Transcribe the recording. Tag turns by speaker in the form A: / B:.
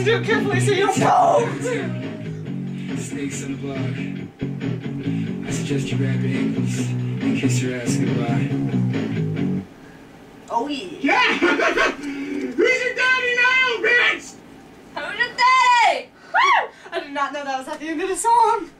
A: to do it carefully so you don't fall.
B: Snakes on the block. I suggest you grab your ankles and kiss your ass goodbye.
A: Oh yeah.
B: Yeah! Who's your daddy now, bitch?
C: Who's your daddy?
A: I did not know that was at the end of the song.